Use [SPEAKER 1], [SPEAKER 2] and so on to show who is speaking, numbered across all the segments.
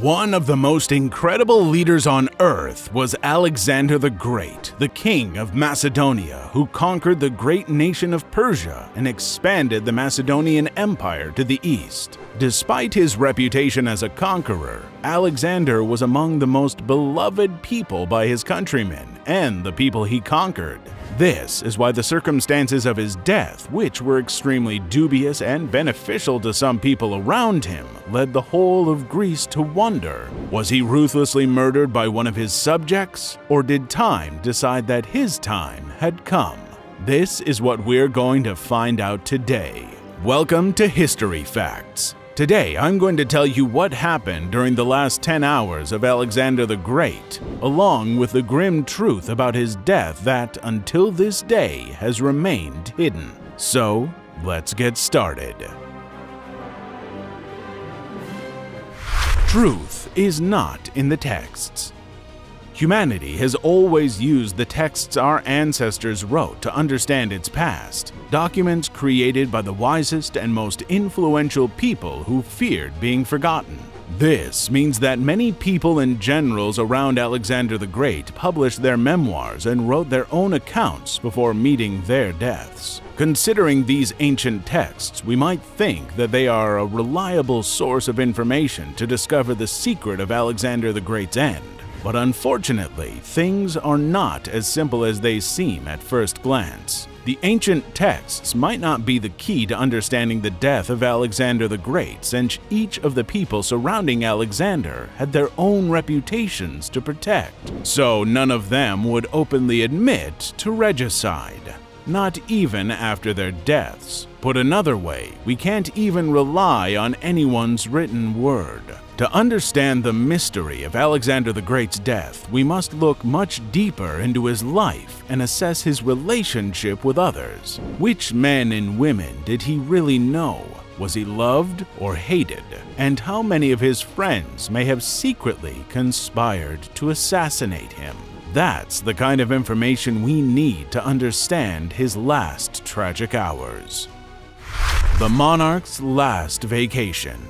[SPEAKER 1] One of the most incredible leaders on earth was Alexander the Great, the king of Macedonia, who conquered the great nation of Persia and expanded the Macedonian Empire to the east. Despite his reputation as a conqueror, Alexander was among the most beloved people by his countrymen and the people he conquered. This is why the circumstances of his death, which were extremely dubious and beneficial to some people around him, led the whole of Greece to wonder was he ruthlessly murdered by one of his subjects, or did time decide that his time had come? This is what we're going to find out today. Welcome to History Facts. Today, I'm going to tell you what happened during the last 10 hours of Alexander the Great, along with the grim truth about his death that, until this day, has remained hidden. So, let's get started. Truth is not in the texts. Humanity has always used the texts our ancestors wrote to understand its past, documents created by the wisest and most influential people who feared being forgotten. This means that many people and generals around Alexander the Great published their memoirs and wrote their own accounts before meeting their deaths. Considering these ancient texts, we might think that they are a reliable source of information to discover the secret of Alexander the Great's end. But unfortunately, things are not as simple as they seem at first glance. The ancient texts might not be the key to understanding the death of Alexander the Great, since each of the people surrounding Alexander had their own reputations to protect. So none of them would openly admit to regicide not even after their deaths. Put another way, we can't even rely on anyone's written word. To understand the mystery of Alexander the Great's death, we must look much deeper into his life and assess his relationship with others. Which men and women did he really know? Was he loved or hated? And how many of his friends may have secretly conspired to assassinate him? That's the kind of information we need to understand his last tragic hours. The monarch's last vacation.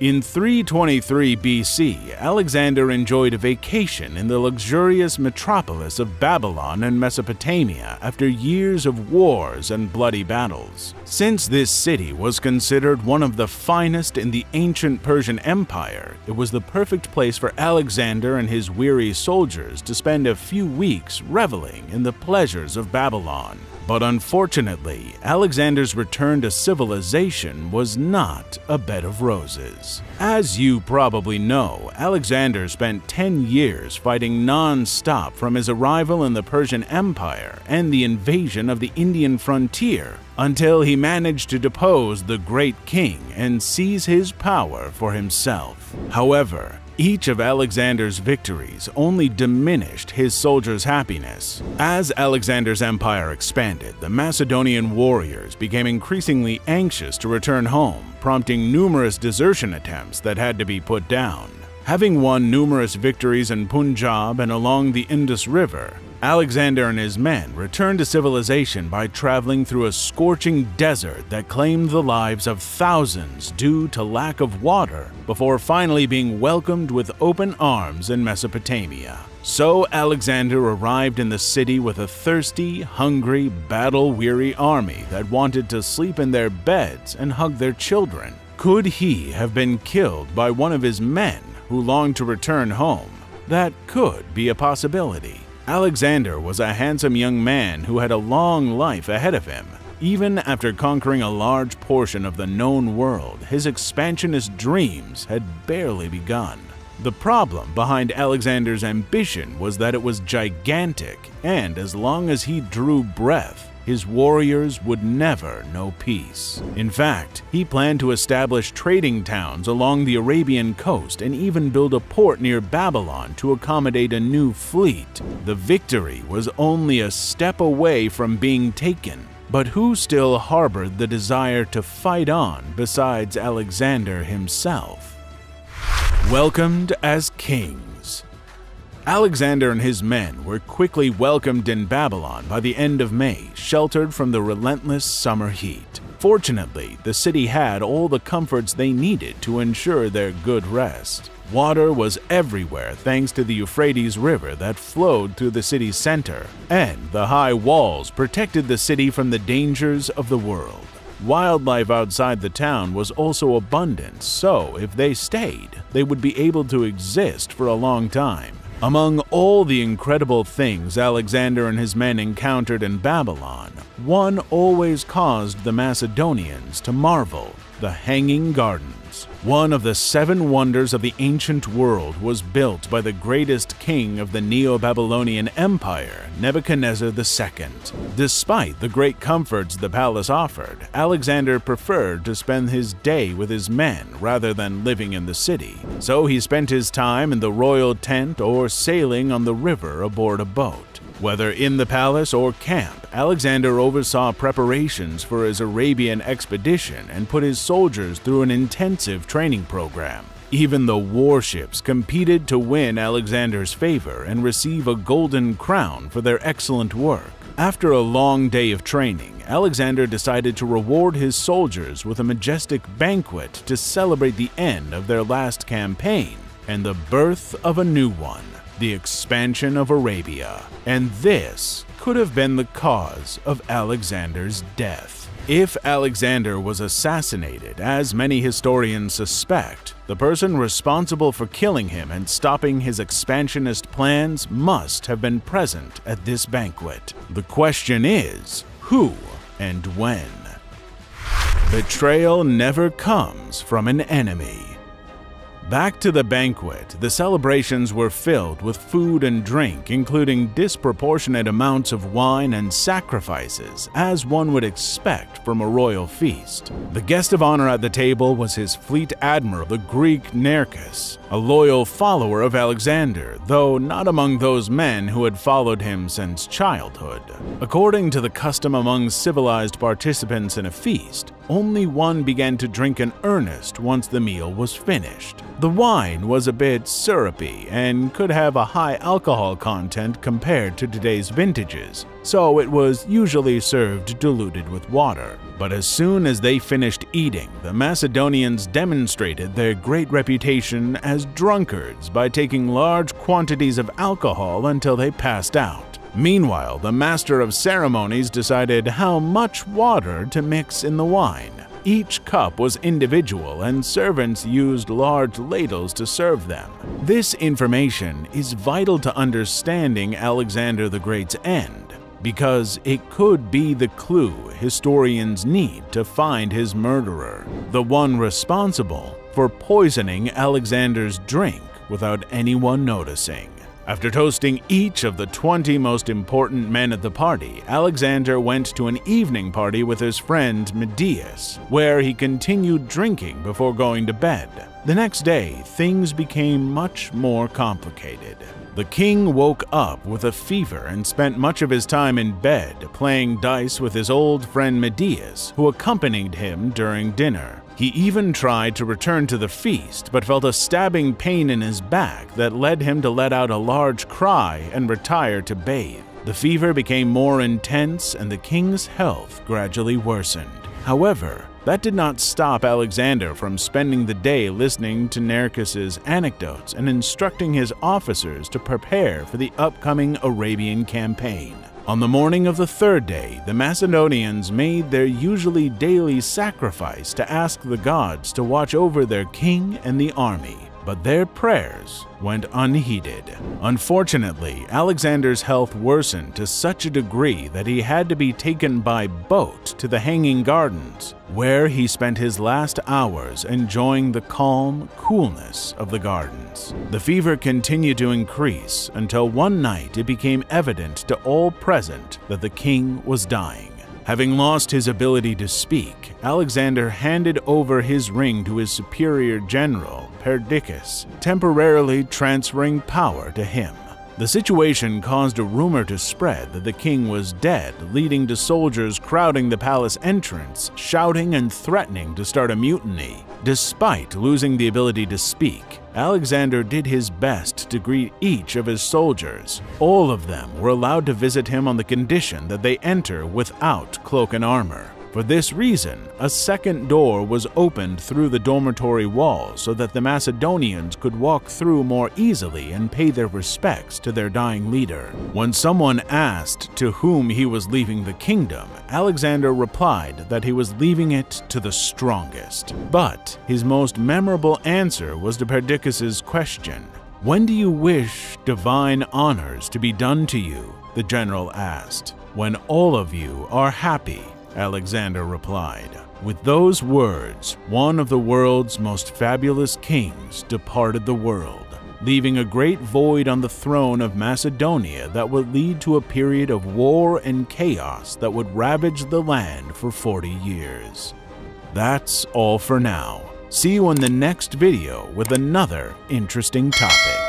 [SPEAKER 1] In 323 BC, Alexander enjoyed a vacation in the luxurious metropolis of Babylon and Mesopotamia after years of wars and bloody battles. Since this city was considered one of the finest in the ancient Persian Empire, it was the perfect place for Alexander and his weary soldiers to spend a few weeks reveling in the pleasures of Babylon. But unfortunately, Alexander's return to civilization was not a bed of roses. As you probably know, Alexander spent 10 years fighting non-stop from his arrival in the Persian Empire and the invasion of the Indian frontier until he managed to depose the great king and seize his power for himself. However, each of Alexander's victories only diminished his soldiers' happiness. As Alexander's empire expanded, the Macedonian warriors became increasingly anxious to return home, prompting numerous desertion attempts that had to be put down. Having won numerous victories in Punjab and along the Indus River, Alexander and his men returned to civilization by traveling through a scorching desert that claimed the lives of thousands due to lack of water before finally being welcomed with open arms in Mesopotamia. So Alexander arrived in the city with a thirsty, hungry, battle-weary army that wanted to sleep in their beds and hug their children. Could he have been killed by one of his men who longed to return home? That could be a possibility. Alexander was a handsome young man who had a long life ahead of him. Even after conquering a large portion of the known world, his expansionist dreams had barely begun. The problem behind Alexander's ambition was that it was gigantic, and as long as he drew breath, his warriors would never know peace. In fact, he planned to establish trading towns along the Arabian coast and even build a port near Babylon to accommodate a new fleet. The victory was only a step away from being taken. But who still harbored the desire to fight on besides Alexander himself? Welcomed as king. Alexander and his men were quickly welcomed in Babylon by the end of May, sheltered from the relentless summer heat. Fortunately, the city had all the comforts they needed to ensure their good rest. Water was everywhere thanks to the Euphrates River that flowed through the city's center, and the high walls protected the city from the dangers of the world. Wildlife outside the town was also abundant, so if they stayed, they would be able to exist for a long time. Among all the incredible things Alexander and his men encountered in Babylon, one always caused the Macedonians to marvel the Hanging Gardens. One of the seven wonders of the ancient world was built by the greatest king of the Neo-Babylonian Empire, Nebuchadnezzar II. Despite the great comforts the palace offered, Alexander preferred to spend his day with his men rather than living in the city, so he spent his time in the royal tent or sailing on the river aboard a boat. Whether in the palace or camp, Alexander oversaw preparations for his Arabian expedition and put his soldiers through an intensive training program. Even the warships competed to win Alexander's favor and receive a golden crown for their excellent work. After a long day of training, Alexander decided to reward his soldiers with a majestic banquet to celebrate the end of their last campaign and the birth of a new one the expansion of Arabia, and this could have been the cause of Alexander's death. If Alexander was assassinated, as many historians suspect, the person responsible for killing him and stopping his expansionist plans must have been present at this banquet. The question is, who and when? Betrayal never comes from an enemy. Back to the banquet, the celebrations were filled with food and drink, including disproportionate amounts of wine and sacrifices, as one would expect from a royal feast. The guest of honor at the table was his fleet admiral, the Greek Nearchus, a loyal follower of Alexander, though not among those men who had followed him since childhood. According to the custom among civilized participants in a feast, only one began to drink in earnest once the meal was finished. The wine was a bit syrupy and could have a high alcohol content compared to today's vintages, so it was usually served diluted with water. But as soon as they finished eating, the Macedonians demonstrated their great reputation as drunkards by taking large quantities of alcohol until they passed out. Meanwhile, the master of ceremonies decided how much water to mix in the wine. Each cup was individual and servants used large ladles to serve them. This information is vital to understanding Alexander the Great's end because it could be the clue historians need to find his murderer, the one responsible for poisoning Alexander's drink without anyone noticing. After toasting each of the 20 most important men at the party, Alexander went to an evening party with his friend Medius, where he continued drinking before going to bed. The next day, things became much more complicated. The king woke up with a fever and spent much of his time in bed playing dice with his old friend Medius, who accompanied him during dinner. He even tried to return to the feast, but felt a stabbing pain in his back that led him to let out a large cry and retire to bathe. The fever became more intense and the king's health gradually worsened. However, that did not stop Alexander from spending the day listening to Nearchus's anecdotes and instructing his officers to prepare for the upcoming Arabian campaign. On the morning of the third day, the Macedonians made their usually daily sacrifice to ask the gods to watch over their king and the army but their prayers went unheeded. Unfortunately, Alexander's health worsened to such a degree that he had to be taken by boat to the Hanging Gardens, where he spent his last hours enjoying the calm coolness of the gardens. The fever continued to increase until one night it became evident to all present that the king was dying. Having lost his ability to speak, Alexander handed over his ring to his superior general, Perdiccas, temporarily transferring power to him. The situation caused a rumor to spread that the king was dead, leading to soldiers crowding the palace entrance, shouting and threatening to start a mutiny. Despite losing the ability to speak, Alexander did his best to greet each of his soldiers. All of them were allowed to visit him on the condition that they enter without cloak and armor. For this reason, a second door was opened through the dormitory wall so that the Macedonians could walk through more easily and pay their respects to their dying leader. When someone asked to whom he was leaving the kingdom, Alexander replied that he was leaving it to the strongest. But his most memorable answer was to Perdiccas's question, When do you wish divine honors to be done to you? the general asked. When all of you are happy Alexander replied. With those words, one of the world's most fabulous kings departed the world, leaving a great void on the throne of Macedonia that would lead to a period of war and chaos that would ravage the land for 40 years. That's all for now. See you in the next video with another interesting topic.